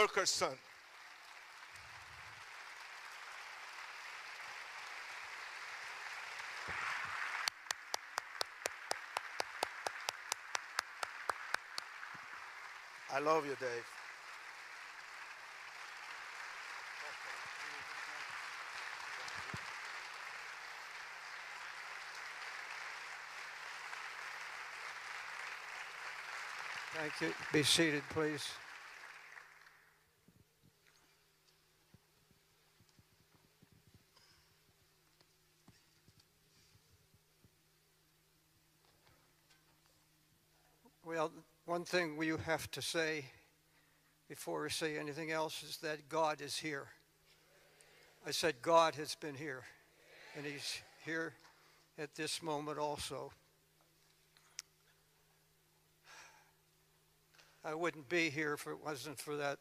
Wilkerson. I love you, Dave. Thank you. Be seated, please. Well, one thing we have to say before we say anything else is that God is here. I said God has been here, and He's here at this moment also. I wouldn't be here if it wasn't for that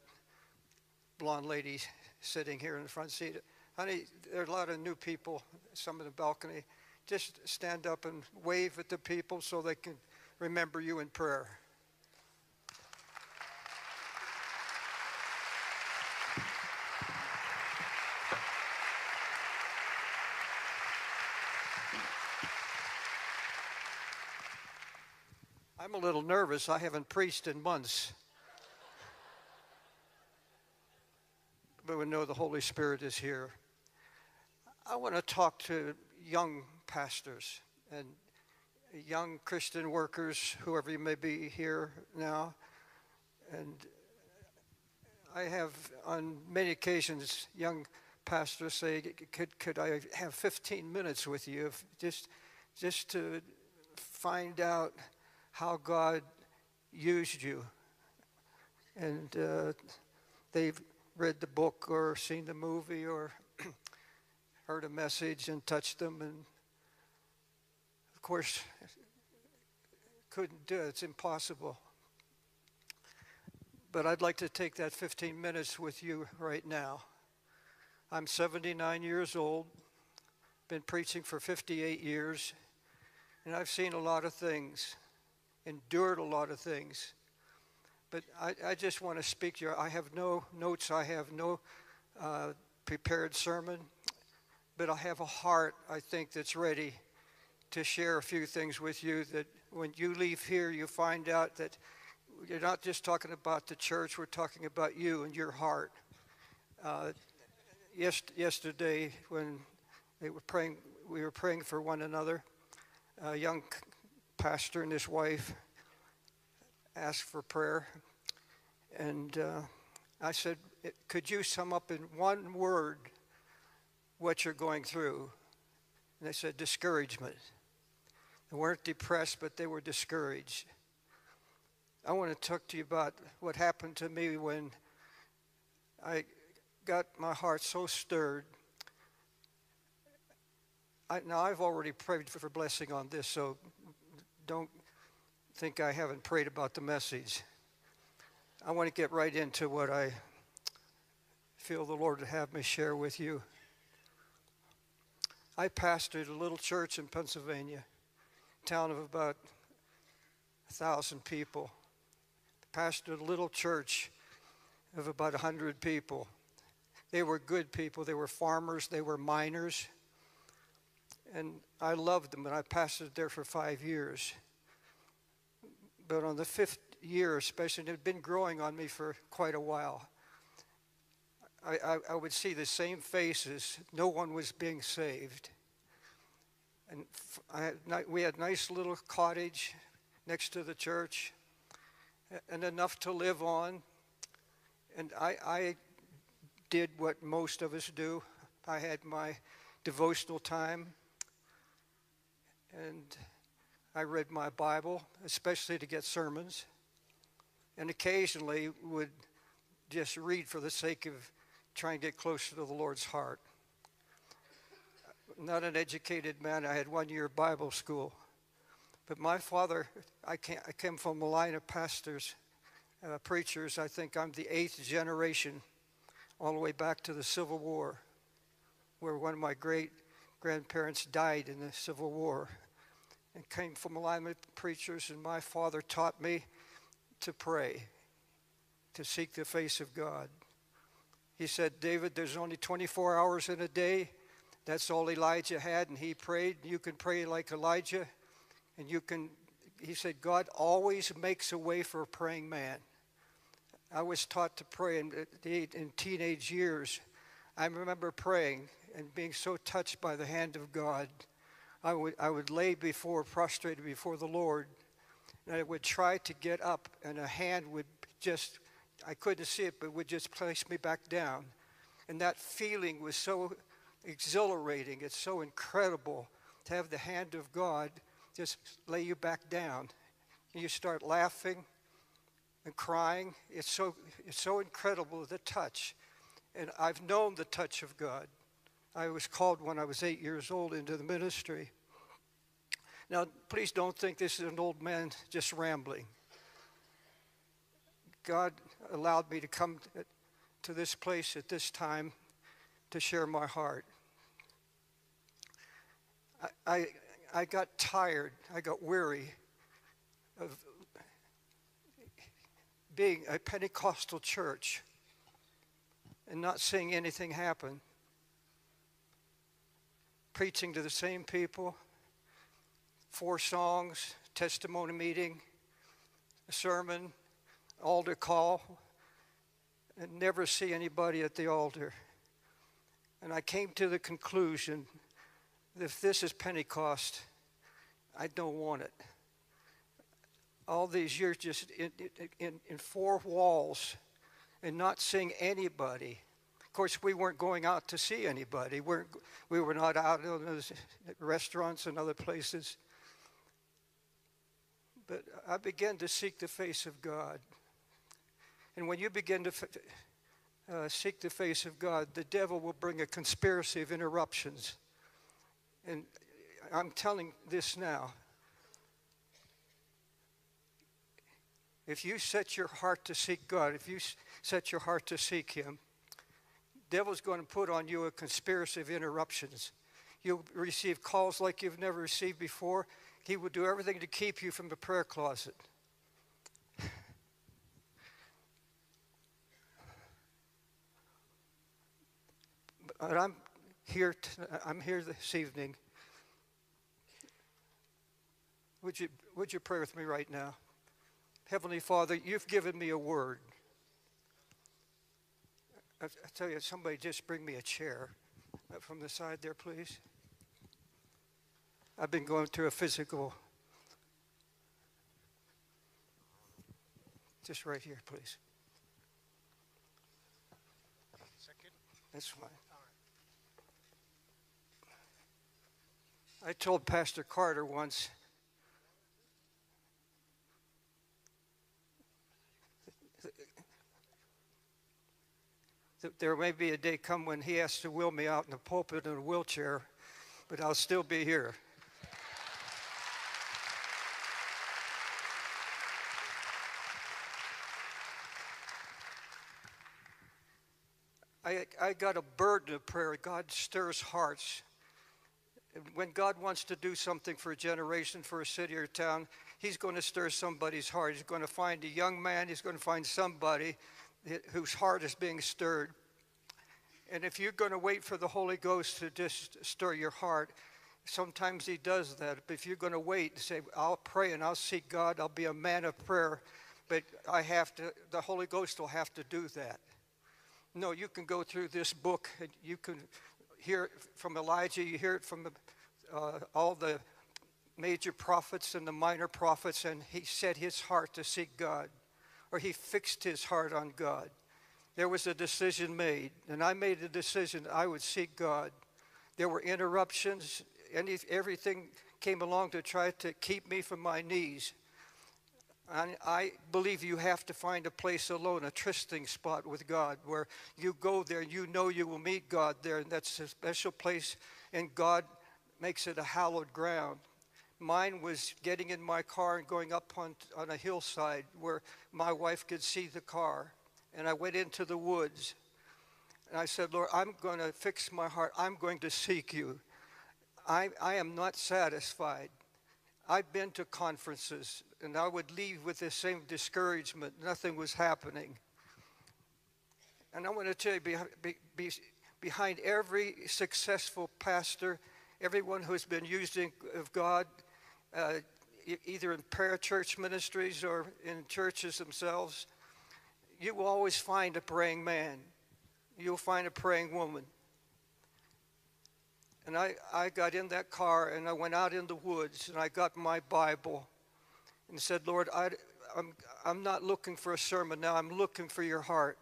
blonde lady sitting here in the front seat. Honey, there are a lot of new people, some in the balcony. Just stand up and wave at the people so they can remember you in prayer. I'm a little nervous. I haven't preached in months. But we know the Holy Spirit is here. I want to talk to young pastors and young Christian workers, whoever you may be here now. And I have, on many occasions, young pastors say, could, could I have 15 minutes with you just, just to find out how God used you. And uh, they've read the book or seen the movie or heard a message and touched them. And of course, couldn't do it, it's impossible. But I'd like to take that 15 minutes with you right now. I'm 79 years old, been preaching for 58 years, and I've seen a lot of things endured a lot of things. But I, I just want to speak to you. I have no notes, I have no uh, prepared sermon, but I have a heart, I think, that's ready to share a few things with you that when you leave here, you find out that you're not just talking about the church, we're talking about you and your heart. Uh, yes, yesterday, when they were praying, we were praying for one another. A young pastor and his wife asked for prayer. And uh, I said, Could you sum up in one word what you're going through? And they said, Discouragement. They weren't depressed, but they were discouraged. I want to talk to you about what happened to me when I got my heart so stirred. I, now, I've already prayed for blessing on this, so don't think I haven't prayed about the message. I want to get right into what I feel the Lord would have me share with you. I pastored a little church in Pennsylvania, town of about a thousand people. Pastored a little church of about a hundred people. They were good people. They were farmers. They were miners and I loved them, and I pastored there for five years. But on the fifth year, especially, it had been growing on me for quite a while. I, I, I would see the same faces. No one was being saved. And had, we had a nice little cottage next to the church and enough to live on. And I, I did what most of us do. I had my devotional time and I read my Bible, especially to get sermons, and occasionally would just read for the sake of trying to get closer to the Lord's heart. Not an educated man, I had one year Bible school. But my father, I, came, I came from a line of pastors, uh, preachers. I think I'm the eighth generation, all the way back to the Civil War, where one of my great grandparents died in the Civil War and came from alignment preachers, and my father taught me to pray, to seek the face of God. He said, David, there's only 24 hours in a day. That's all Elijah had, and he prayed. You can pray like Elijah, and you can, he said, God always makes a way for a praying man. I was taught to pray in, uh, in teenage years. I remember praying and being so touched by the hand of God. I would, I would lay before, prostrated before the Lord, and I would try to get up, and a hand would just, I couldn't see it, but would just place me back down. And that feeling was so exhilarating. It's so incredible to have the hand of God just lay you back down. And you start laughing and crying. It's so, it's so incredible, the touch. And I've known the touch of God. I was called when I was eight years old into the ministry. Now, please don't think this is an old man just rambling. God allowed me to come to this place at this time to share my heart. I, I, I got tired, I got weary of being a Pentecostal church and not seeing anything happen. Preaching to the same people, four songs, testimony meeting, a sermon, altar call, and never see anybody at the altar. And I came to the conclusion that if this is Pentecost, I don't want it. All these years just in, in, in four walls and not seeing anybody. Of course, we weren't going out to see anybody. We're, we were not out in those restaurants and other places. But I began to seek the face of God. And when you begin to uh, seek the face of God, the devil will bring a conspiracy of interruptions. And I'm telling this now. If you set your heart to seek God, if you set your heart to seek Him, devil's going to put on you a conspiracy of interruptions. You'll receive calls like you've never received before. He will do everything to keep you from the prayer closet. But I'm here. I'm here this evening. Would you would you pray with me right now? Heavenly Father, you've given me a word. I, I tell you, somebody just bring me a chair uh, from the side there, please. I've been going through a physical. Just right here, please. Second. That's fine. I told Pastor Carter once that there may be a day come when he has to wheel me out in the pulpit in a wheelchair, but I'll still be here. I, I got a burden of prayer. God stirs hearts when God wants to do something for a generation, for a city or town, He's going to stir somebody's heart. He's going to find a young man, He's going to find somebody whose heart is being stirred. And if you're going to wait for the Holy Ghost to just stir your heart, sometimes He does that. But if you're going to wait and say, I'll pray and I'll seek God, I'll be a man of prayer, but I have to, the Holy Ghost will have to do that. No, you can go through this book and you can hear it from Elijah, you hear it from uh, all the major prophets and the minor prophets, and he set his heart to seek God, or he fixed his heart on God. There was a decision made, and I made a decision I would seek God. There were interruptions, any, everything came along to try to keep me from my knees. And I believe you have to find a place alone, a trysting spot with God, where you go there and you know you will meet God there, and that's a special place, and God makes it a hallowed ground. Mine was getting in my car and going up on, on a hillside where my wife could see the car. And I went into the woods. And I said, Lord, I'm going to fix my heart. I'm going to seek you. I, I am not satisfied. I've been to conferences and I would leave with the same discouragement. Nothing was happening. And I want to tell you, be, be, be, behind every successful pastor, everyone who's been using of God, uh, either in parachurch ministries or in churches themselves, you will always find a praying man. You'll find a praying woman. And I, I got in that car and I went out in the woods and I got my Bible and said, Lord, I, I'm, I'm not looking for a sermon now, I'm looking for your heart.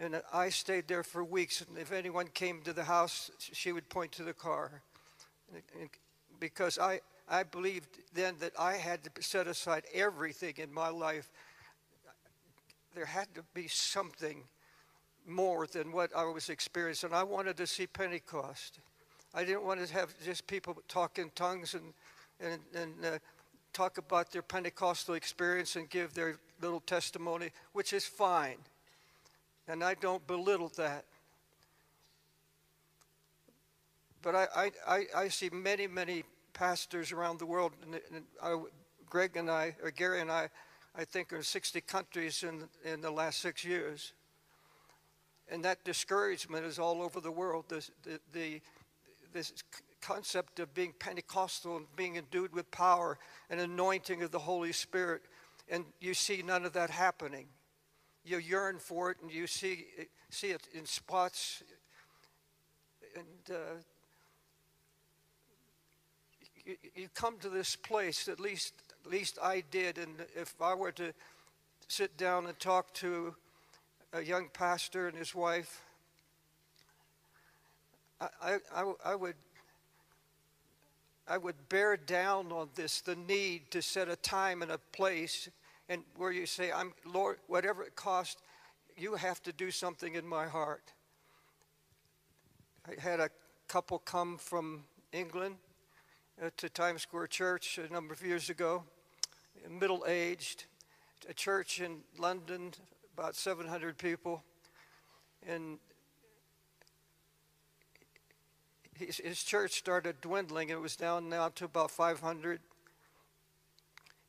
And I stayed there for weeks. And if anyone came to the house, she would point to the car. Because I, I believed then that I had to set aside everything in my life. There had to be something more than what I was experiencing. I wanted to see Pentecost. I didn't want to have just people talk in tongues and, and, and uh, talk about their Pentecostal experience and give their little testimony, which is fine. And I don't belittle that. But I, I, I, see many, many pastors around the world. And, I, Greg and I, or Gary and I, I think are 60 countries in, in the last six years. And that discouragement is all over the world. This, the, the, this concept of being Pentecostal and being endued with power and anointing of the Holy Spirit. And you see none of that happening. You yearn for it and you see, see it in spots. And uh, you, come to this place, at least, at least I did. And if I were to sit down and talk to a young pastor and his wife, I, I, I, would I would bear down on this the need to set a time and a place and where you say, I'm Lord, whatever it costs, you have to do something in my heart. I had a couple come from England to Times Square Church a number of years ago, middle aged, a church in London, about 700 people. And his, his church started dwindling. It was down now to about 500.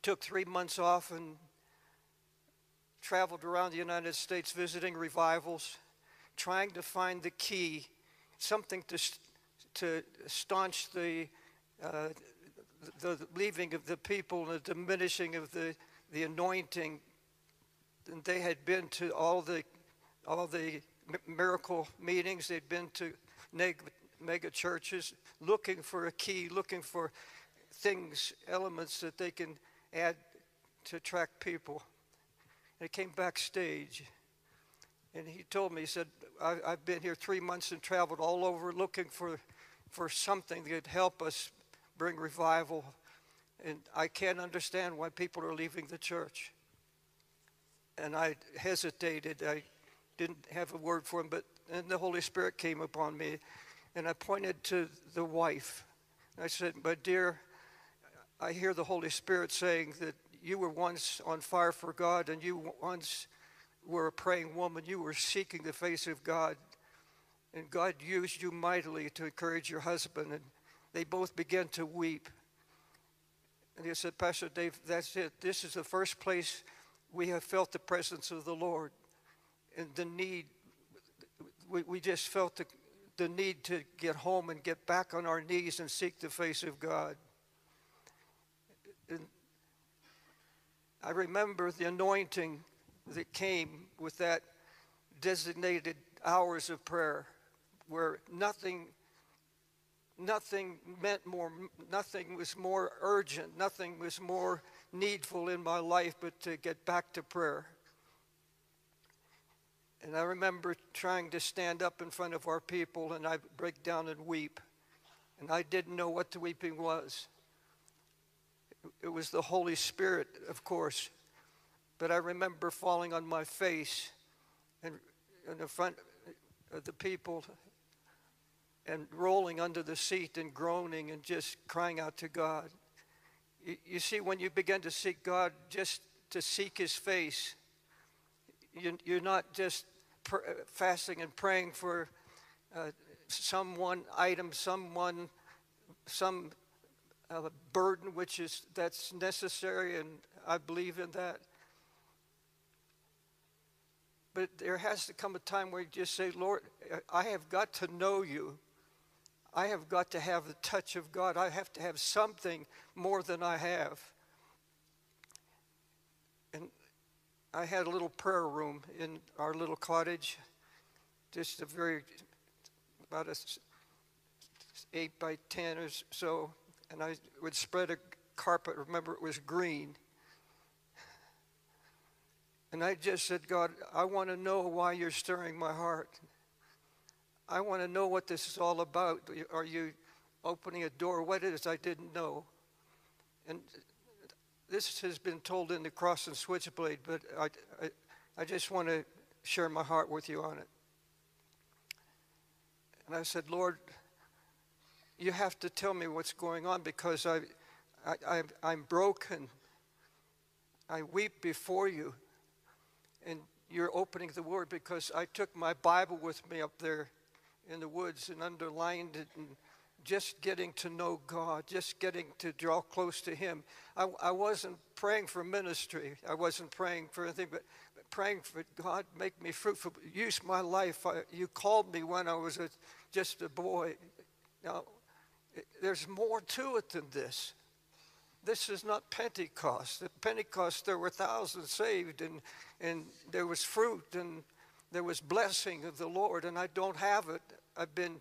Took three months off and traveled around the United States visiting revivals, trying to find the key, something to, to staunch the, uh, the, leaving of the people and the diminishing of the, the anointing and they had been to all the all the miracle meetings. They'd been to mega churches, looking for a key, looking for things, elements that they can add to attract people. And he came backstage, and he told me, he said, I, have been here three months and traveled all over looking for, for something that could help us bring revival. And I can't understand why people are leaving the church and I hesitated. I didn't have a word for him, but then the Holy Spirit came upon me, and I pointed to the wife. I said, "But dear, I hear the Holy Spirit saying that you were once on fire for God, and you once were a praying woman. You were seeking the face of God, and God used you mightily to encourage your husband." And they both began to weep. And he said, Pastor Dave, that's it. This is the first place we have felt the presence of the Lord and the need. We, we just felt the, the need to get home and get back on our knees and seek the face of God. And I remember the anointing that came with that designated hours of prayer where nothing nothing meant more nothing was more urgent nothing was more needful in my life but to get back to prayer. And I remember trying to stand up in front of our people and I'd break down and weep. And I didn't know what the weeping was. It was the Holy Spirit, of course. But I remember falling on my face and in the front of the people and rolling under the seat and groaning and just crying out to God. You, you see, when you begin to seek God just to seek His face, you, you're not just pr- fasting and praying for uh, someone item, someone, some uh, burden, which is that's necessary, and I believe in that. But there has to come a time where you just say, Lord, I have got to know you. I have got to have the touch of God. I have to have something more than I have. And I had a little prayer room in our little cottage, just a very, about a eight by ten or so, and I would spread a carpet. Remember, it was green. And I just said, God, I want to know why you're stirring my heart. I want to know what this is all about. Are you opening a door? What it is I didn't know. And this has been told in the cross and switchblade, but I, I, I just want to share my heart with you on it. And I said, Lord, you have to tell me what's going on because I, I, I, am broken. I weep before you. And you're opening the word because I took my Bible with me up there in the woods and underlined it and just getting to know God, just getting to draw close to Him. I, I wasn't praying for ministry. I wasn't praying for anything, but, praying for God, make me fruitful. Use my life. I, you called me when I was a, just a boy. Now, there's more to it than this. This is not Pentecost. At Pentecost, there were thousands saved, and, and there was fruit, and there was blessing of the Lord, and I don't have it. I've been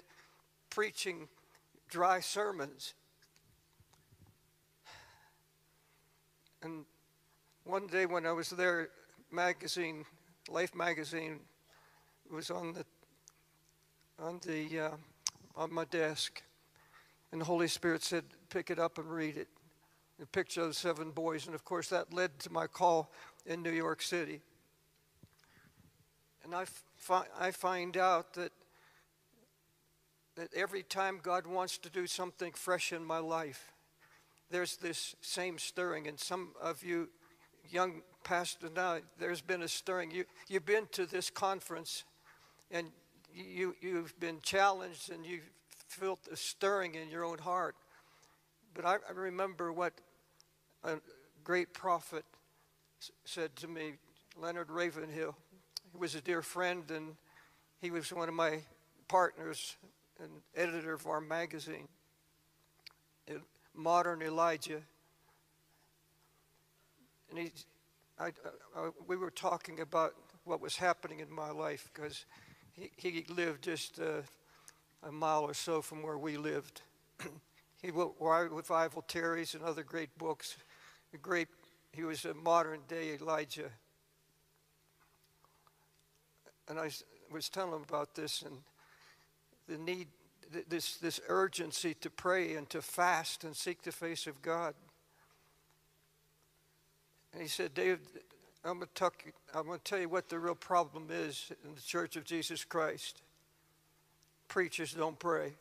preaching dry sermons. And one day when I was there, magazine, Life magazine, was on the on the uh, on my desk, and the Holy Spirit said, "Pick it up and read it." A picture of the seven boys, and of course that led to my call in New York City. And I, I find out that that every time God wants to do something fresh in my life, there's this same stirring. And some of you young pastors now, there's been a stirring. You, you've been to this conference and you, you've been challenged and you've felt a stirring in your own heart. But I, I remember what a great prophet said to me, Leonard Ravenhill. He was a dear friend and he was one of my partners an editor of our magazine, Modern Elijah. And he, I, I, we were talking about what was happening in my life because he, he lived just uh, a mile or so from where we lived. he wrote Revival Tarries and other great books. A great, he was a modern day Elijah. And I was telling him about this, and the need, this, this urgency to pray and to fast and seek the face of God. And he said, David, I'm going, to talk, I'm going to tell you what the real problem is in the Church of Jesus Christ. Preachers don't pray.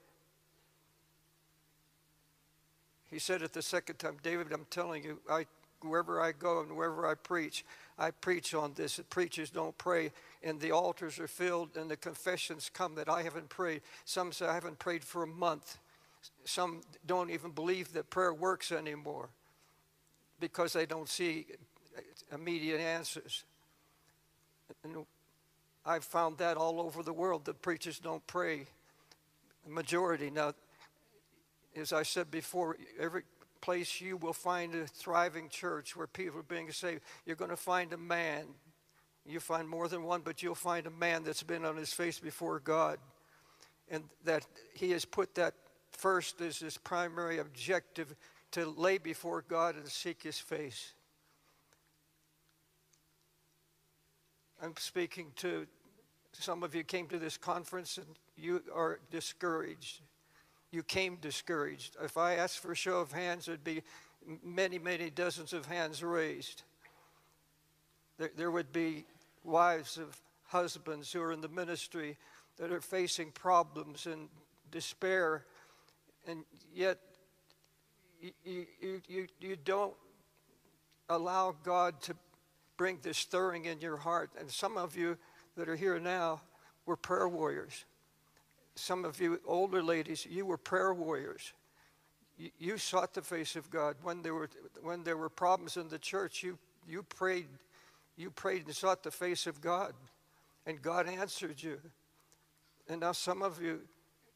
He said it the second time, David, I'm telling you, I, wherever I go and wherever I preach, I preach on this. Preachers don't pray and the altars are filled and the confessions come that I haven't prayed. Some say I haven't prayed for a month. Some don't even believe that prayer works anymore because they don't see immediate answers. And I've found that all over the world that preachers don't pray. The majority. Now, as I said before, every place you will find a thriving church where people are being saved, you're going to find a man you find more than one, but you'll find a man that's been on his face before God. And that he has put that first as his primary objective to lay before God and seek his face. I'm speaking to some of you came to this conference and you are discouraged. You came discouraged. If I asked for a show of hands, there'd be many, many dozens of hands raised. There, there would be wives of husbands who are in the ministry that are facing problems and despair, and yet you, you, you, you don't allow God to bring this stirring in your heart. And some of you that are here now were prayer warriors. Some of you older ladies, you were prayer warriors. You, sought the face of God. When there were, when there were problems in the church, you, you prayed you prayed and sought the face of God. and God answered you. And now some of you,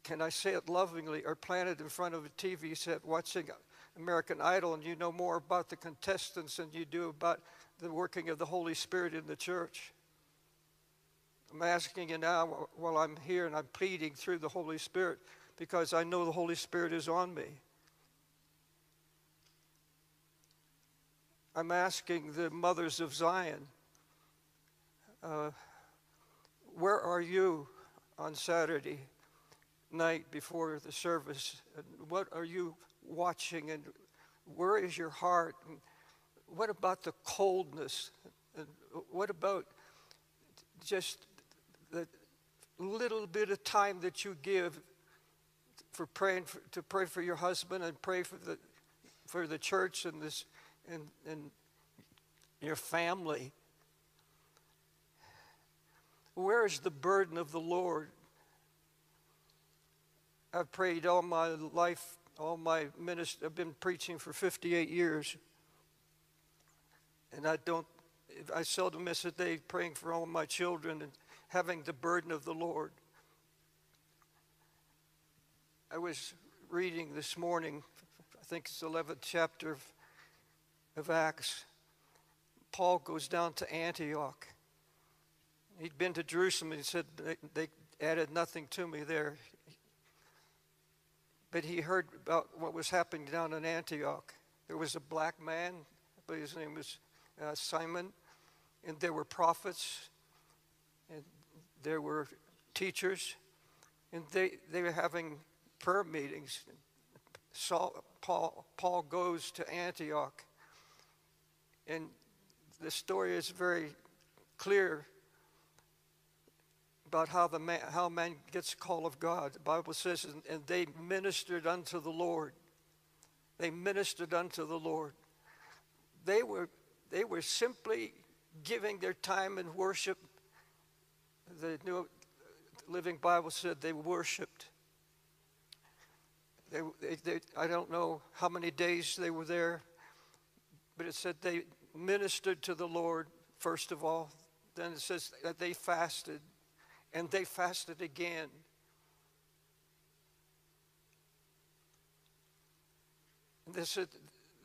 can I say it lovingly, are planted in front of a TV set watching American Idol and you know more about the contestants than you do about the working of the Holy Spirit in the church. I'm asking you now while I'm here and I'm pleading through the Holy Spirit because I know the Holy Spirit is on me. I'm asking the mothers of Zion, uh, where are you on Saturday night before the service? What are you watching? And where is your heart? And what about the coldness? And what about just the little bit of time that you give for praying for, to pray for your husband and pray for the for the church and this and and your family. Where is the burden of the lord? I've prayed all my life all my ministry i've been preaching for 58 years. And i don't i seldom miss a day praying for all my children and having the burden of the lord. I was reading this morning, I think it's the 11th chapter of, of Acts. Paul goes down to Antioch. He'd been to Jerusalem and he said they, they added nothing to me there. But he heard about what was happening down in Antioch. There was a black man, believe his name was uh, Simon, and there were prophets, and there were teachers, and they, they were having prayer meetings. Saul, Paul, Paul goes to Antioch, and the story is very clear about how the man, how man gets a call of God. The Bible says, and, and they ministered unto the Lord. They ministered unto the Lord. They were they were simply giving their time in worship. The New Living Bible said they worshipped. They, they, they, I don't know how many days they were there, but it said they ministered to the Lord, first of all. Then it says that they fasted, and they fasted again. And they said,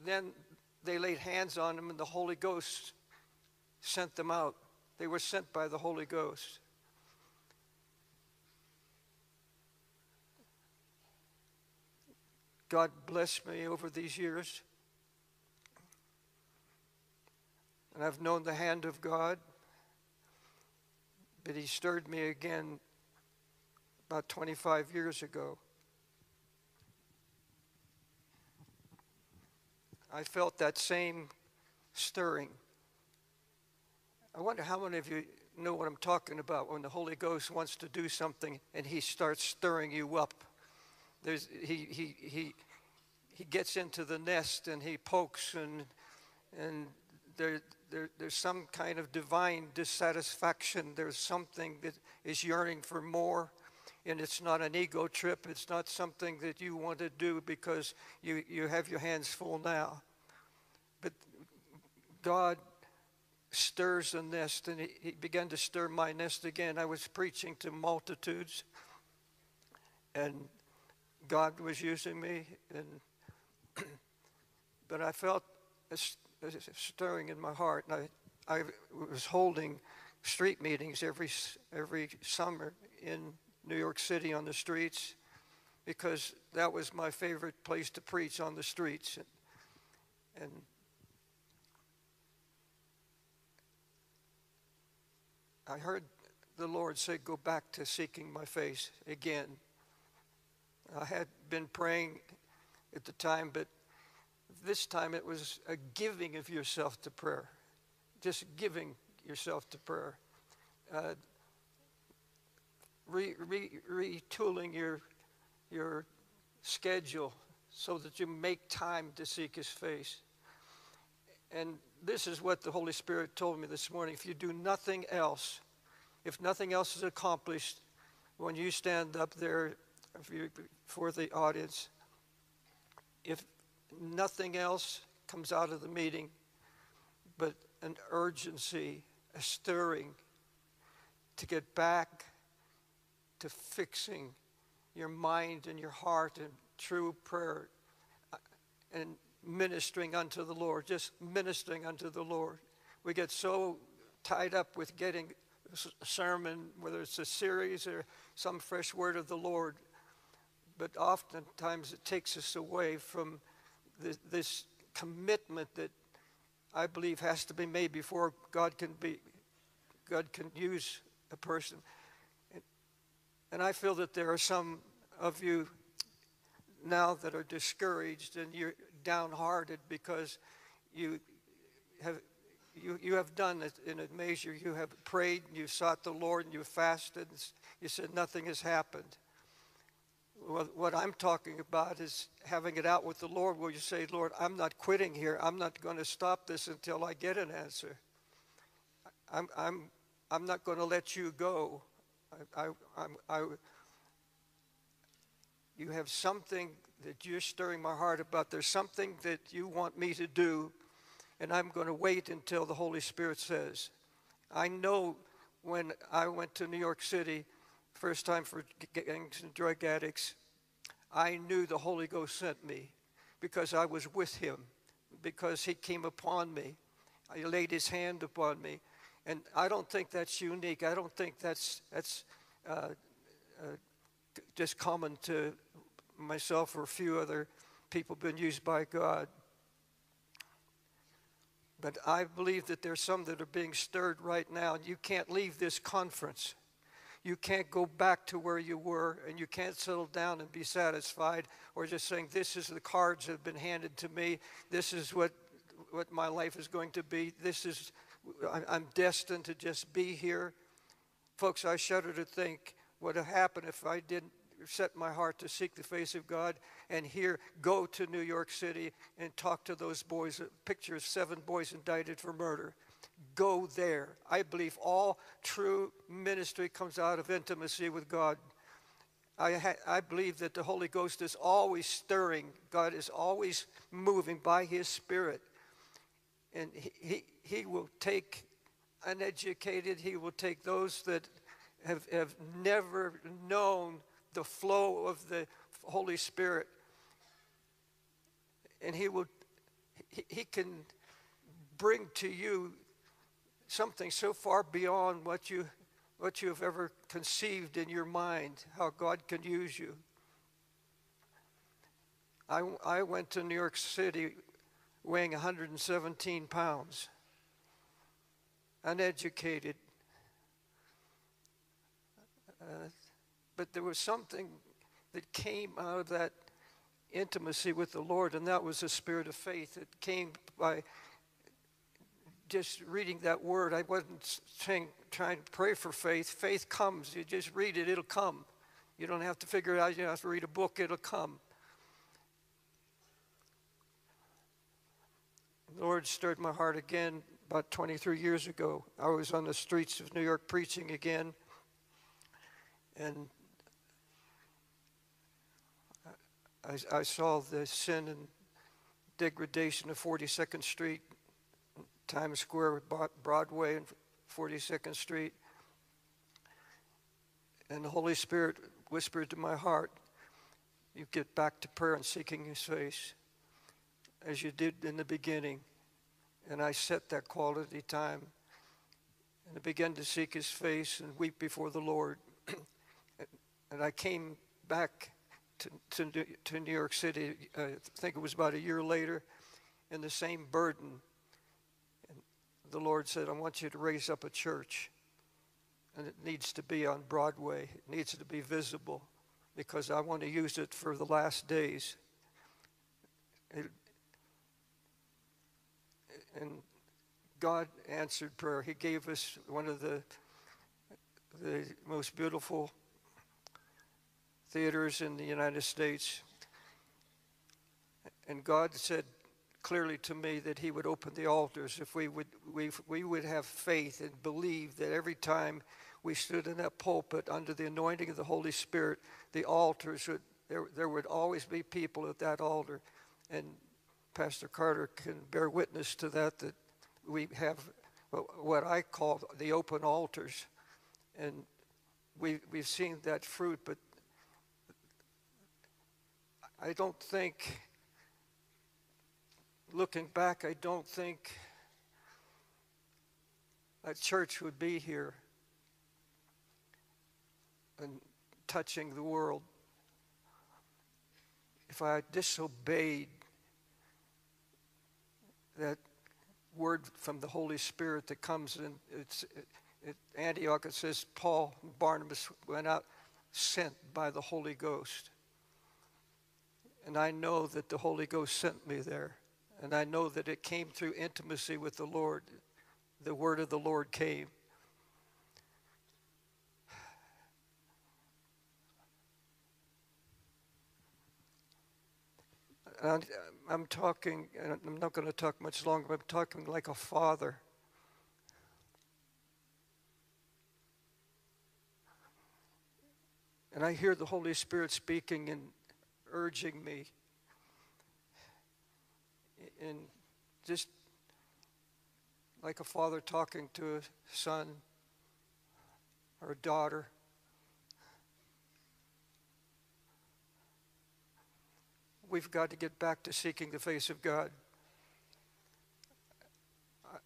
then they laid hands on them, and the Holy Ghost sent them out. They were sent by the Holy Ghost. God blessed me over these years. And I've known the hand of God, but He stirred me again about 25 years ago. I felt that same stirring. I wonder how many of you know what I'm talking about when the Holy Ghost wants to do something and He starts stirring you up. There's, he, he, he, he gets into the nest and he pokes and, and there, there, there's some kind of divine dissatisfaction. There's something that is yearning for more. And it's not an ego trip. It's not something that you want to do because you, you have your hands full now. But God stirs the nest, and he, he began to stir my nest again. I was preaching to multitudes, and God was using me, and but I felt stirring in my heart, and I, I was holding street meetings every every summer in New York City on the streets, because that was my favorite place to preach on the streets, and, and I heard the Lord say, "Go back to seeking my face again." I had been praying at the time, but this time it was a giving of yourself to prayer, just giving yourself to prayer, uh, re, re, retooling your your schedule so that you make time to seek His face. And this is what the Holy Spirit told me this morning. If you do nothing else, if nothing else is accomplished, when you stand up there for the audience. If nothing else comes out of the meeting but an urgency, a stirring, to get back to fixing your mind and your heart in true prayer uh, and ministering unto the Lord, just ministering unto the Lord. We get so tied up with getting a sermon, whether it's a series or some fresh word of the Lord, but oftentimes it takes us away from this, this commitment that I believe has to be made before God can be God can use a person. And I feel that there are some of you now that are discouraged and you're downhearted because you have you, you have done it in a measure. You have prayed and you sought the Lord and you fasted. And you said nothing has happened. What I'm talking about is having it out with the Lord where you say, Lord, I'm not quitting here. I'm not going to stop this until I get an answer. I'm, I'm, I'm not going to let you go. I, I, I, you have something that you're stirring my heart about. There's something that you want me to do, and I'm going to wait until the Holy Spirit says. I know when I went to New York City, first time for gangs and drug addicts, I knew the Holy Ghost sent me because I was with him, because he came upon me. He laid his hand upon me. And I don't think that's unique. I don't think that's, that's uh, uh, just common to myself or a few other people been used by God. But I believe that there's some that are being stirred right now, and you can't leave this conference. You can't go back to where you were, and you can't settle down and be satisfied, or just saying, This is the cards that have been handed to me. This is what, what my life is going to be. This is, I'm destined to just be here. Folks, I shudder to think what would happen if I didn't set my heart to seek the face of God and here go to New York City and talk to those boys. Picture of seven boys indicted for murder. Go there. I believe all true ministry comes out of intimacy with God. I, ha- I believe that the Holy Ghost is always stirring. God is always moving by His Spirit. And He, he, he will take uneducated, He will take those that have, have never known the flow of the Holy Spirit. And He will, He, he can bring to you something so far beyond what you what you have ever conceived in your mind, how God can use you. I, I went to New York City weighing 117 pounds, uneducated, uh, but there was something that came out of that intimacy with the Lord, and that was a spirit of faith. It came by just reading that word. I wasn't saying, trying to pray for faith. Faith comes. You just read it, it'll come. You don't have to figure it out. You don't have to read a book, it'll come. The Lord stirred my heart again about 23 years ago. I was on the streets of New York preaching again, and I, I saw the sin and degradation of 42nd Street, Times Square, Broadway, and 42nd Street. And the Holy Spirit whispered to my heart, You get back to prayer and seeking His face as you did in the beginning. And I set that quality time. And I began to seek His face and weep before the Lord. and I came back to, to, to New York City, uh, I think it was about a year later, in the same burden. The Lord said, I want you to raise up a church. And it needs to be on Broadway, it needs to be visible because I want to use it for the last days. It, and God answered prayer. He gave us one of the the most beautiful theaters in the United States. And God said clearly to me that He would open the altars if we would, we, we would have faith and believe that every time we stood in that pulpit under the anointing of the Holy Spirit, the altars would, there, there would always be people at that altar. And Pastor Carter can bear witness to that, that we have what I call the open altars. and we, we've seen that fruit, but I don't think, looking back, I don't think a church would be here and touching the world if I disobeyed that word from the Holy Spirit that comes in. It's, it, it, Antioch, it says Paul and Barnabas went out sent by the Holy Ghost. And I know that the Holy Ghost sent me there. And I know that it came through intimacy with the Lord. The word of the Lord came. And I'm talking, and I'm not going to talk much longer, I'm talking like a father. And I hear the Holy Spirit speaking and urging me. And just like a father talking to a son or a daughter. we've got to get back to seeking the face of God.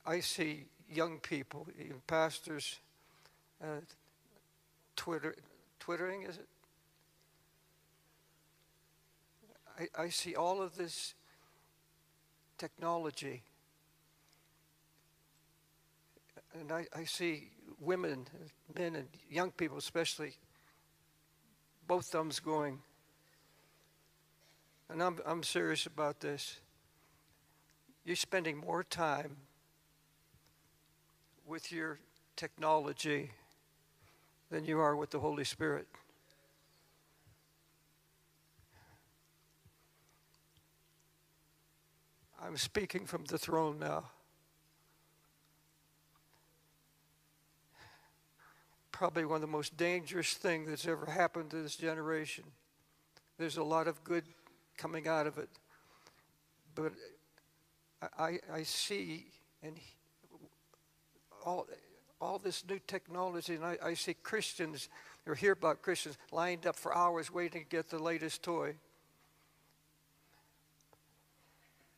I see young people, even pastors, uh, Twitter, twittering, is it? I, I see all of this technology. And I, I see women, men, and young people especially, both thumbs going, and I'm, I'm serious about this, you're spending more time with your technology than you are with the Holy Spirit. I'm speaking from the throne now. Probably one of the most dangerous things that's ever happened to this generation. There's a lot of good coming out of it. But I, I see and all, all this new technology, and I, I see Christians, or hear about Christians lined up for hours waiting to get the latest toy.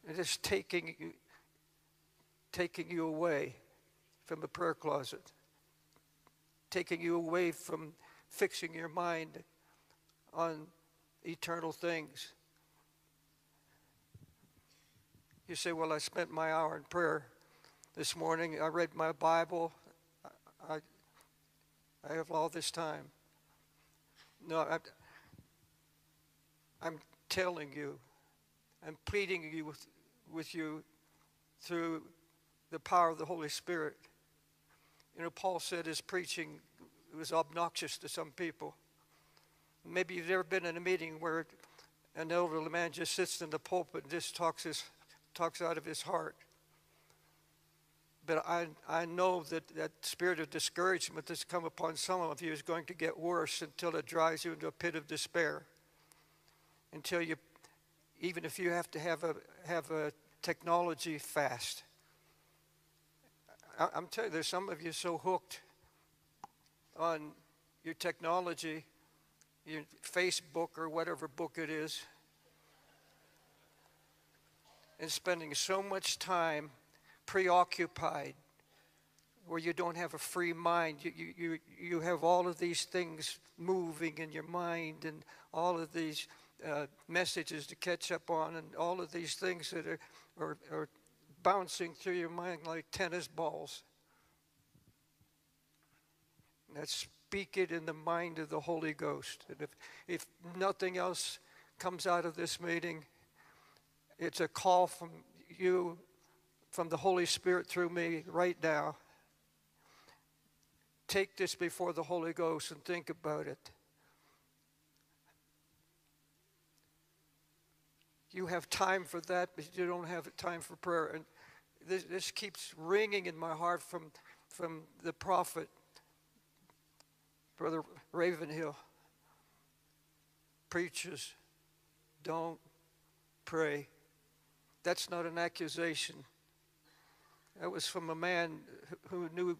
And it's taking you, taking you away from the prayer closet, taking you away from fixing your mind on eternal things. You say, Well, I spent my hour in prayer this morning. I read my Bible. I, I have all this time. No, I, I'm telling you, I'm pleading you with, with you through the power of the Holy Spirit. You know, Paul said his preaching was obnoxious to some people. Maybe you've never been in a meeting where an elderly man just sits in the pulpit and just talks his talks out of his heart. But I, I know that that spirit of discouragement that's come upon some of you is going to get worse until it drives you into a pit of despair. Until you, even if you have to have a, have a technology fast. I, I'm telling you, there's some of you so hooked on your technology, your Facebook or whatever book it is, and spending so much time preoccupied where you don't have a free mind. You, you, you, you have all of these things moving in your mind and all of these uh, messages to catch up on and all of these things that are, are, are bouncing through your mind like tennis balls. That speak it in the mind of the Holy Ghost. And if, if nothing else comes out of this meeting, it's a call from you, from the Holy Spirit through me right now. Take this before the Holy Ghost and think about it. You have time for that, but you don't have time for prayer. And this, this keeps ringing in my heart from, from the prophet, Brother Ravenhill. Preaches, don't pray that's not an accusation. That was from a man who knew,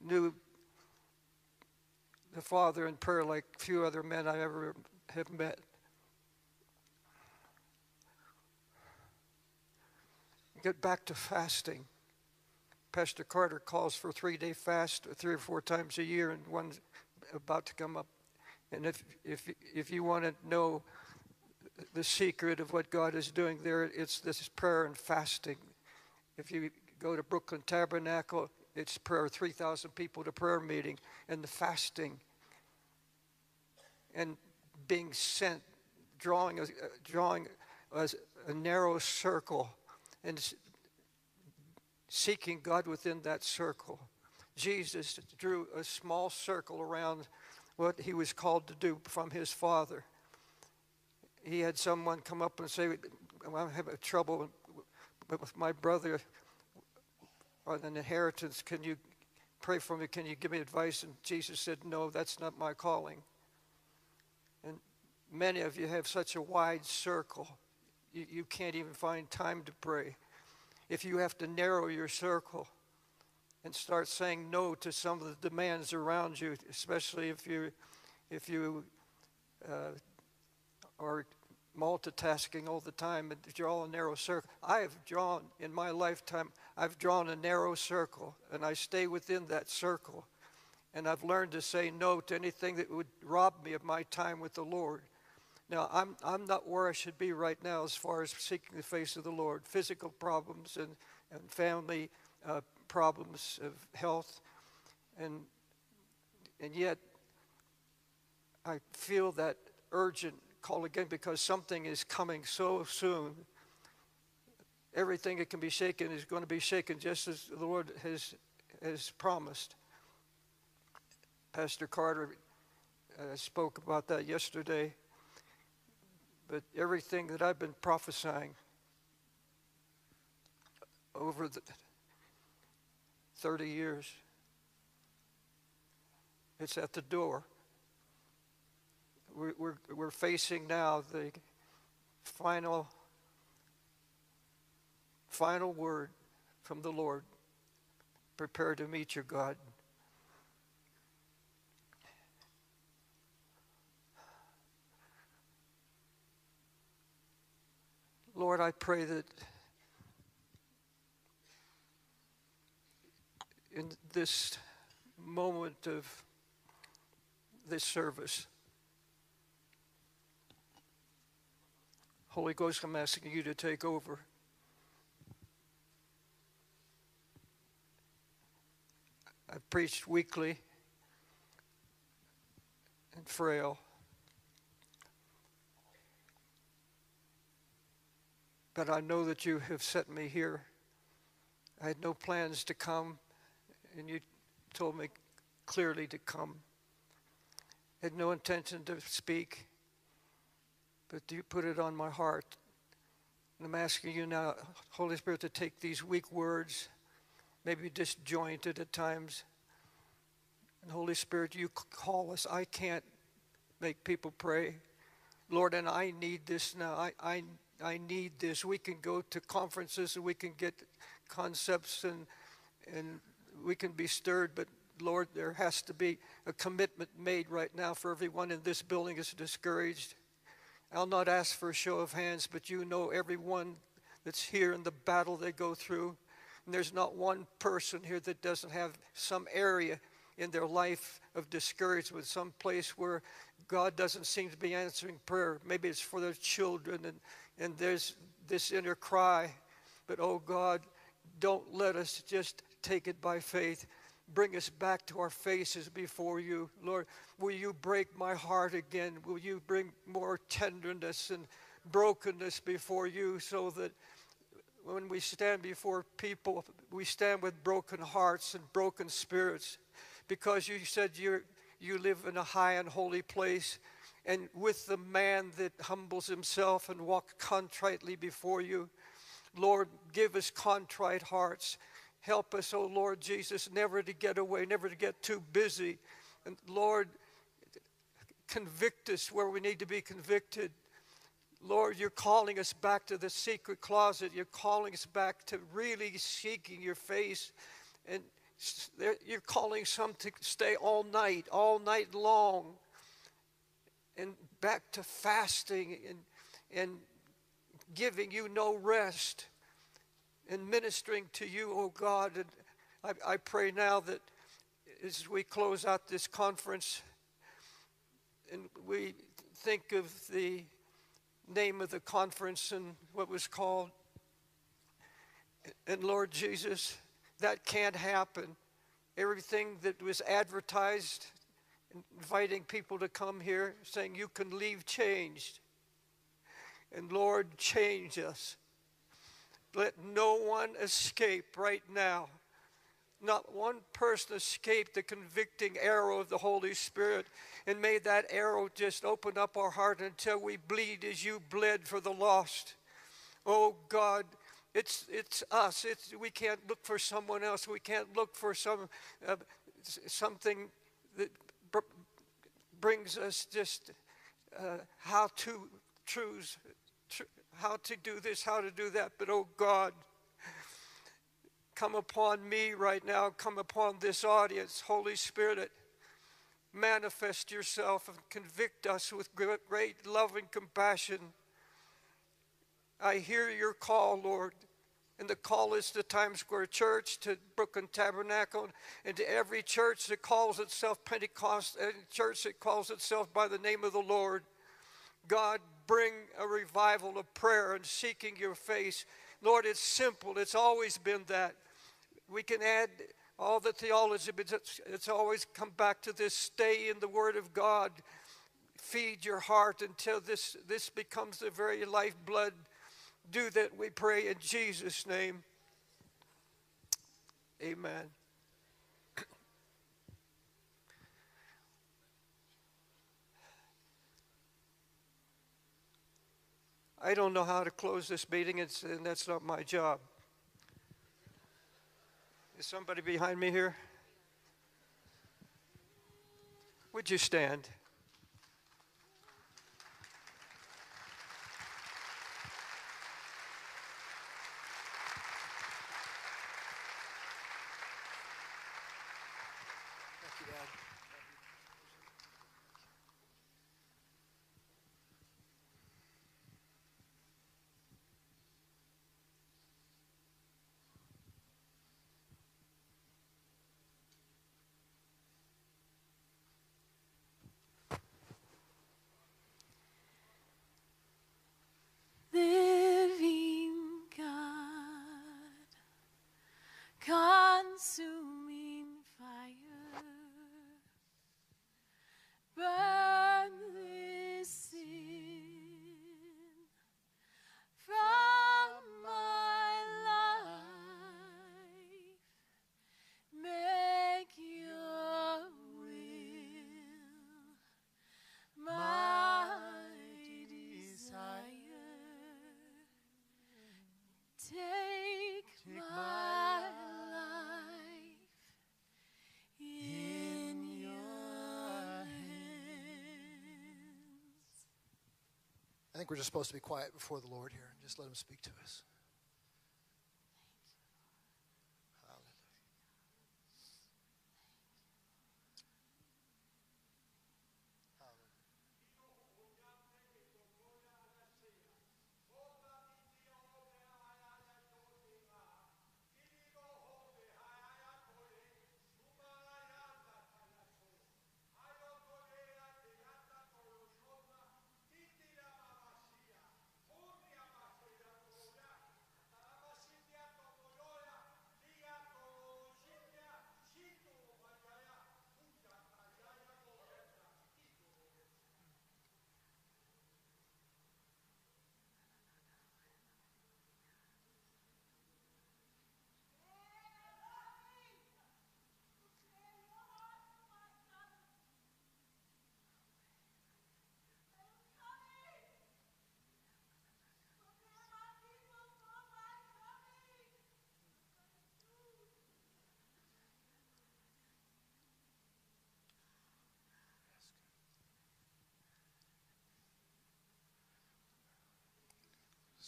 knew the Father in prayer like few other men I ever have met. Get back to fasting. Pastor Carter calls for three day fast three or four times a year, and one's about to come up. And if, if, if you want to know the secret of what God is doing there, it's this prayer and fasting. If you go to Brooklyn Tabernacle, it's prayer, 3,000 people to prayer meeting, and the fasting, and being sent, drawing a, drawing a, a narrow circle, and seeking God within that circle. Jesus drew a small circle around what he was called to do from his Father. He had someone come up and say, I'm having trouble with my brother on an inheritance. Can you pray for me? Can you give me advice? And Jesus said, No, that's not my calling. And many of you have such a wide circle, you, you can't even find time to pray. If you have to narrow your circle, and start saying no to some of the demands around you, especially if you, if you uh, are multitasking all the time and draw a narrow circle. I have drawn in my lifetime, I've drawn a narrow circle, and I stay within that circle. And I've learned to say no to anything that would rob me of my time with the Lord. Now, I'm, I'm not where I should be right now as far as seeking the face of the Lord. Physical problems and, and family uh, problems of health, and and yet I feel that urgent call again because something is coming so soon. Everything that can be shaken is going to be shaken just as the Lord has has promised. Pastor Carter uh, spoke about that yesterday. But everything that I've been prophesying over the 30 years. It's at the door. We're, we're, we're facing now the final, final word from the Lord. Prepare to meet your God. Lord, I pray that in this moment of this service. Holy Ghost, I'm asking you to take over. I've preached weakly and frail. But I know that you have sent me here. I had no plans to come and you told me clearly to come. I Had no intention to speak, but you put it on my heart. And I'm asking you now, Holy Spirit, to take these weak words, maybe disjointed at times. And Holy Spirit, you call us. I can't make people pray. Lord, and I need this now. I, I, I need this. We can go to conferences and we can get concepts and, and we can be stirred, but Lord, there has to be a commitment made right now for everyone in this building is discouraged. I'll not ask for a show of hands, but you know everyone that's here in the battle they go through. And there's not one person here that doesn't have some area in their life of discouragement, some place where God doesn't seem to be answering prayer. Maybe it's for their children, and, and there's this inner cry. But oh God, don't let us just take it by faith. Bring us back to our faces before you. Lord, will you break my heart again? Will you bring more tenderness and brokenness before you so that when we stand before people, we stand with broken hearts and broken spirits because you said you you live in a high and holy place. And with the man that humbles himself and walks contritely before you, Lord, give us contrite hearts. Help us, oh Lord Jesus, never to get away, never to get too busy. And Lord, convict us where we need to be convicted. Lord, you're calling us back to the secret closet. You're calling us back to really seeking your face and You're calling some to stay all night, all night long, and back to fasting and, and giving you no rest and ministering to you, oh God. And I, I pray now that as we close out this conference and we think of the name of the conference and what was called, and Lord Jesus, that can't happen. Everything that was advertised, inviting people to come here, saying you can leave changed. And Lord, change us. Let no one escape right now. Not one person escape the convicting arrow of the Holy Spirit. And may that arrow just open up our heart until we bleed as you bled for the lost. Oh God, it's, it's us. It's, we can't look for someone else. We can't look for some, uh, something that brings us just uh, how to choose, tr- how to do this, how to do that. But oh God, come upon me right now. Come upon this audience. Holy Spirit, manifest yourself and convict us with great love and compassion I hear your call, Lord. And the call is to Times Square Church, to Brooklyn Tabernacle, and to every church that calls itself Pentecost, and church that calls itself by the name of the Lord. God, bring a revival of prayer and seeking your face. Lord, it's simple. It's always been that. We can add all the theology, but it's, it's always come back to this stay in the Word of God. Feed your heart until this, this becomes the very lifeblood do that, we pray in Jesus' name. Amen. I don't know how to close this meeting, and that's not my job. Is somebody behind me here? Would you stand? Think we're just supposed to be quiet before the Lord here and just let Him speak to us.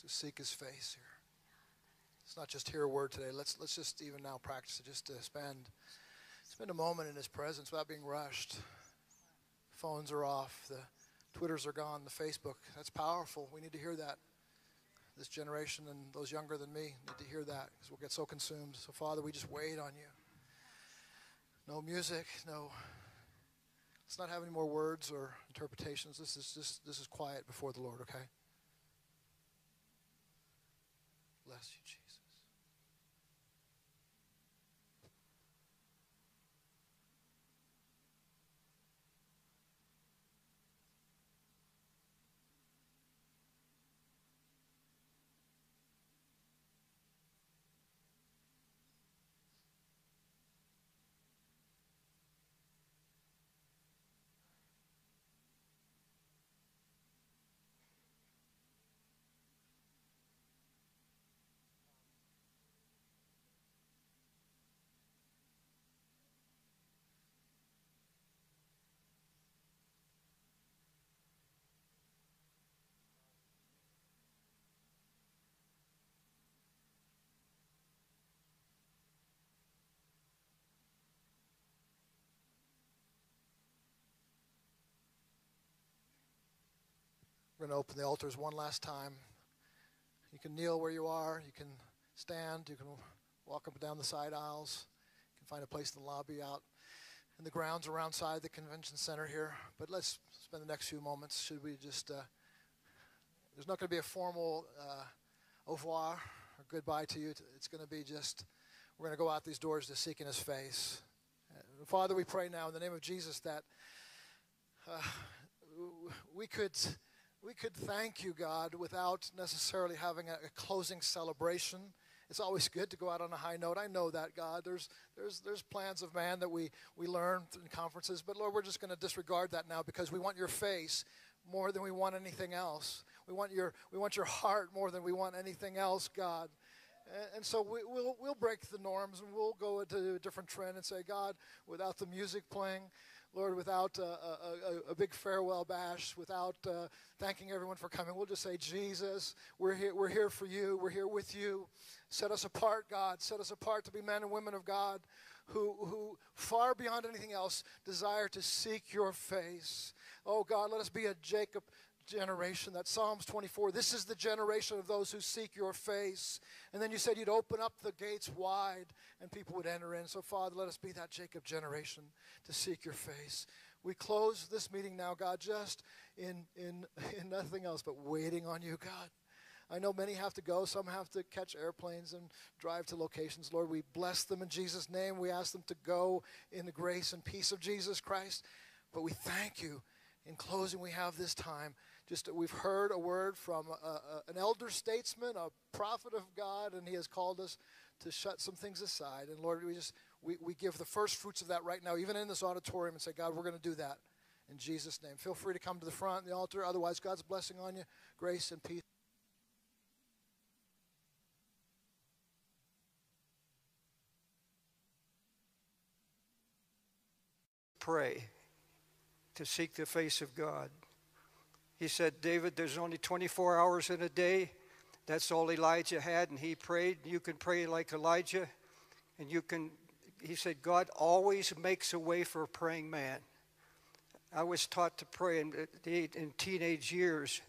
To seek his face here. let's not just hear a word today. Let's let's just even now practice it. Just to spend spend a moment in His presence without being rushed. Phones are off. The Twitters are gone. The Facebook. That's powerful. We need to hear that. This generation and those younger than me need to hear that because we'll get so consumed. So Father, we just wait on you. No music. No. Let's not have any more words or interpretations. This is just this is quiet before the Lord. Okay. Bless you, Jesus. We're going to open the altars one last time. You can kneel where you are. You can stand. You can walk up and down the side aisles. You can find a place in the lobby out in the grounds around side the convention center here. But let's spend the next few moments. Should we just? Uh, there's not going to be a formal uh, au revoir or goodbye to you. It's going to be just. We're going to go out these doors to seek in His face. Uh, Father, we pray now in the name of Jesus that uh, we could we could thank you, God, without necessarily having a, a, closing celebration. It's always good to go out on a high note. I know that, God. There's, there's, there's plans of man that we, we learn in conferences, but Lord, we're just going to disregard that now because we want your face more than we want anything else. We want your, we want your heart more than we want anything else, God. And, so we, will we'll break the norms and we'll go into a different trend and say, God, without the music playing, Lord, without a, a, a, big farewell bash, without uh, thanking everyone for coming, we'll just say, Jesus, we're here, we're here for you. We're here with you. Set us apart, God. Set us apart to be men and women of God who, who far beyond anything else, desire to seek your face. Oh, God, let us be a Jacob generation. That Psalms 24, this is the generation of those who seek your face. And then you said you'd open up the gates wide and people would enter in. So, Father, let us be that Jacob generation to seek your face. We close this meeting now, God, just in, in, in nothing else but waiting on you, God. I know many have to go. Some have to catch airplanes and drive to locations. Lord, we bless them in Jesus' name. We ask them to go in the grace and peace of Jesus Christ. But we thank you. In closing, we have this time just uh, we've heard a word from a, a, an elder statesman, a prophet of God, and he has called us to shut some things aside. And Lord, we just we, we give the first fruits of that right now, even in this auditorium, and say, God, we're going to do that in Jesus' name. Feel free to come to the front, the altar. Otherwise, God's blessing on you, grace and peace. Pray to seek the face of God. He said, David, there's only 24 hours in a day. That's all Elijah had, and he prayed. You can pray like Elijah, and you can. He said, God always makes a way for a praying man. I was taught to pray in, uh, in teenage years.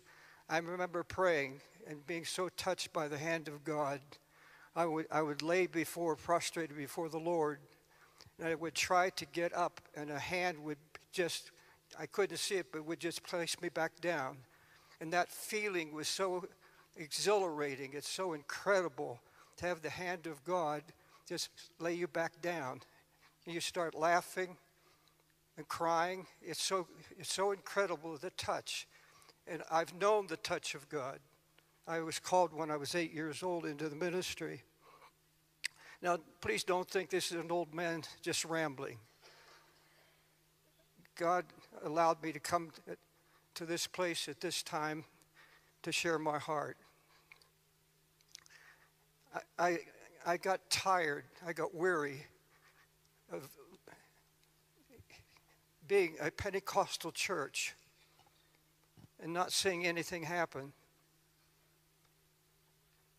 I remember praying and being so touched by the hand of God. I would, I would lay before, prostrated before the Lord, and I would try to get up, and a hand would just I couldn't see it, but would just place me back down. And that feeling was so exhilarating. It's so incredible to have the hand of God just lay you back down. And you start laughing and crying. It's so, it's so incredible, the touch. And I've known the touch of God. I was called when I was eight years old into the ministry. Now, please don't think this is an old man just rambling. God allowed me to come to this place at this time to share my heart. I, I, I got tired, I got weary of being a Pentecostal church and not seeing anything happen.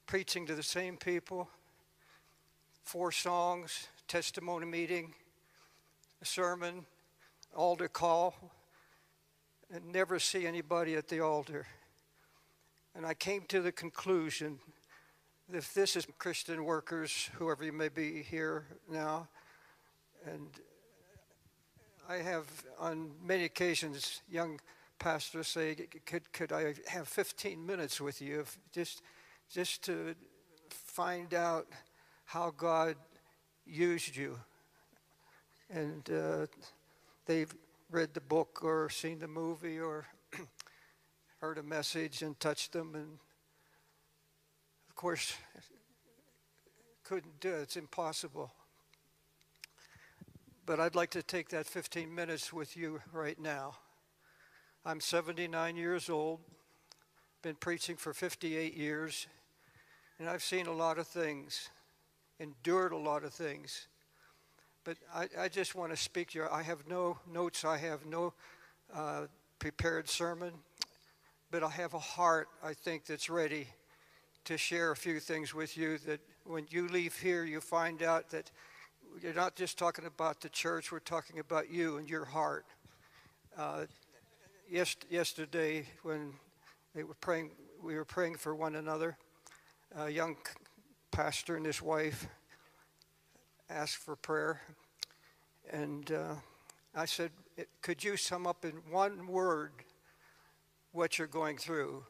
preaching to the same people, four songs, testimony meeting, a sermon, altar call, and never see anybody at the altar. And I came to the conclusion that if this is Christian workers, whoever you may be here now, and I have on many occasions young pastors say, "Could could I have 15 minutes with you, if just just to find out how God used you?" And uh, they've read the book or seen the movie or heard a message and touched them, and of course, couldn't do it. It's impossible. But I'd like to take that 15 minutes with you right now. I'm 79 years old, been preaching for 58 years, and I've seen a lot of things, endured a lot of things. But I, I just want to speak to you. I have no notes, I have no uh, prepared sermon, but I have a heart, I think, that's ready to share a few things with you that when you leave here, you find out that you're not just talking about the church, we're talking about you and your heart. Uh, yes, yesterday, when they were praying, we were praying for one another. A young pastor and his wife asked for prayer. And uh, I said, Could you sum up in one word what you're going through?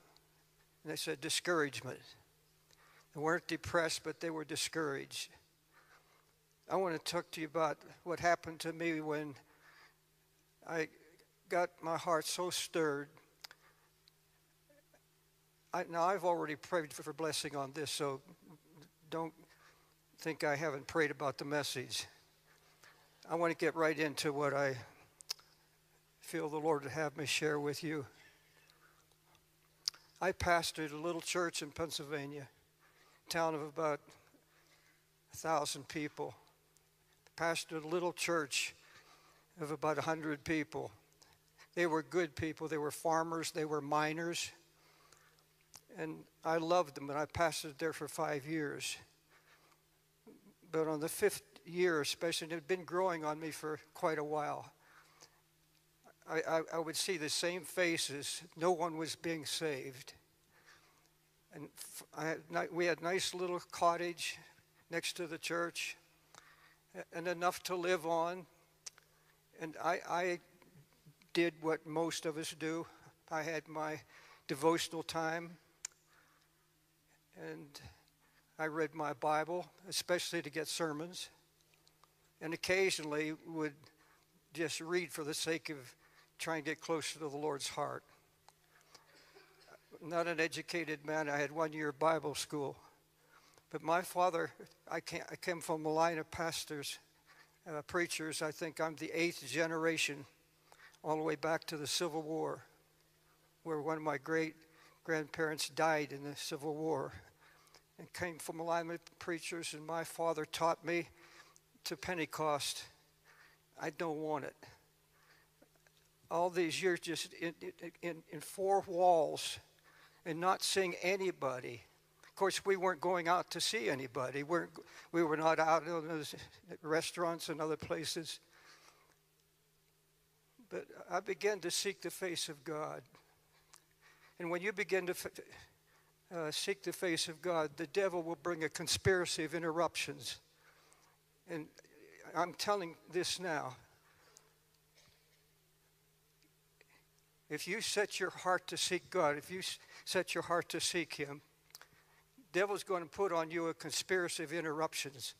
And they said, Discouragement. They weren't depressed, but they were discouraged. I want to talk to you about what happened to me when I got my heart so stirred. I, now, I've already prayed for blessing on this, so don't think I haven't prayed about the message. I want to get right into what I feel the Lord would have me share with you. I pastored a little church in Pennsylvania town of about a thousand people. Pastored a little church of about a hundred people. They were good people. They were farmers. They were miners. And I loved them, and I pastored there for five years. But on the fifth year, especially, it had been growing on me for quite a while. I, I, I would see the same faces. No one was being saved and had, we had nice little cottage next to the church and enough to live on. And I, I did what most of us do. I had my devotional time and I read my Bible, especially to get sermons, and occasionally would just read for the sake of trying to get closer to the Lord's heart not an educated man. I had one year Bible school. But my father, I, I came from a line of pastors, uh, preachers. I think I'm the eighth generation, all the way back to the Civil War, where one of my great grandparents died in the Civil War. And came from alignment preachers, and my father taught me to Pentecost. I don't want it. All these years just in, in, in four walls and not seeing anybody. Of course, we weren't going out to see anybody. We're, we were not out in those restaurants and other places. But I began to seek the face of God. And when you begin to uh, seek the face of God, the devil will bring a conspiracy of interruptions. And I'm telling this now. If you set your heart to seek God, if you set your heart to seek Him, devil's going to put on you a conspiracy of interruptions.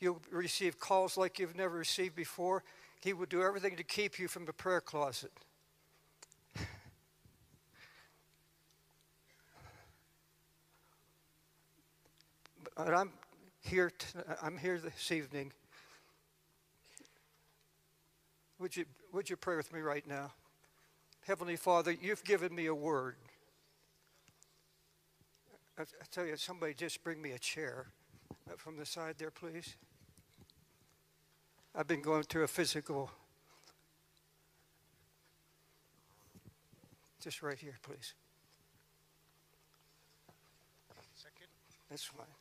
You'll receive calls like you've never received before. He will do everything to keep you from the prayer closet. But I'm here. I'm here this evening. Would you would you pray with me right now? Heavenly Father, you've given me a word. I, I tell you, somebody just bring me a chair from the side there, please. I've been going through a physical. Just right here, please. Second. That's fine.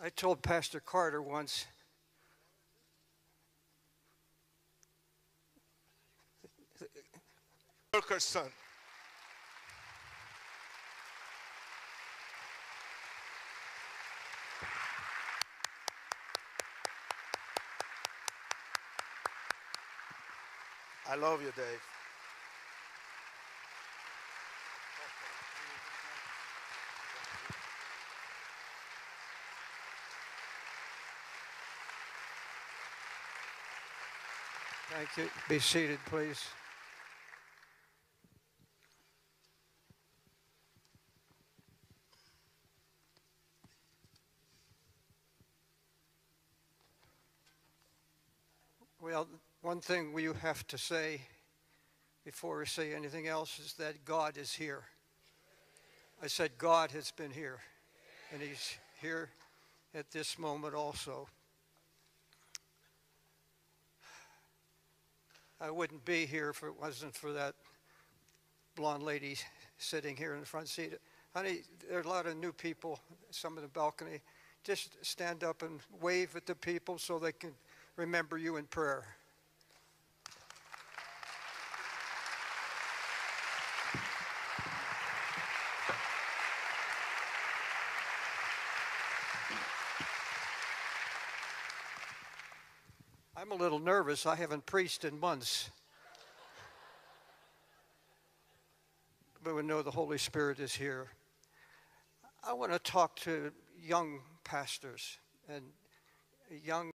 I told Pastor Carter once, Wilkerson. I love you, Dave. Thank you. Be seated, please. Well, one thing we have to say before we say anything else is that God is here. I said God has been here, and He's here at this moment also. I wouldn't be here if it wasn't for that blonde lady sitting here in the front seat. Honey, there are a lot of new people, some in the balcony. Just stand up and wave at the people so they can remember you in prayer. I'm a little nervous. I haven't preached in months. But we know the Holy Spirit is here. I want to talk to young pastors and young